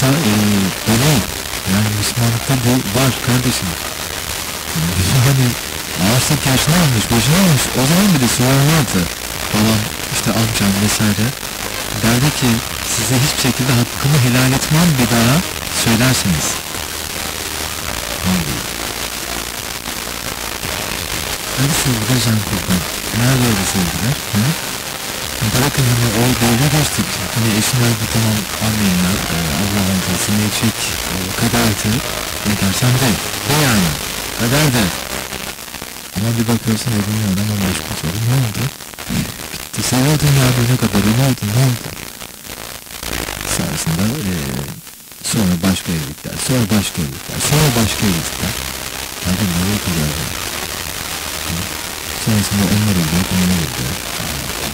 Müslümanlıkta e, yani Müslümanlıkta bu var kardeşim. Yani ağaçtaki yaşını almış, başını almış. O zaman bile sorarlardı. Babam, işte amcam vesaire. Derdi ki size hiçbir şekilde hakkımı helal etmem bir daha söylerseniz. Vallahi. Hadi sevgiler can kurban. Nerede öyle sevgiler? Hı? Bırakın hani o böyle geçtik. Hani eşin öldü tamam anlayınlar. E, kaderdi. Ne dersen de. Ne yani? Kader de. Ama bir bakıyorsun evin adam 15 gün sonra ne oldu? Bitti. Seviyordun ya ne kadar ne oldu ne oldu? Sonrasında e, sonra başka evlilikler, sonra başka evlilikler, sonra başka evlilikler. Hadi ne oldu ya? Sonrasında onlar oluyor.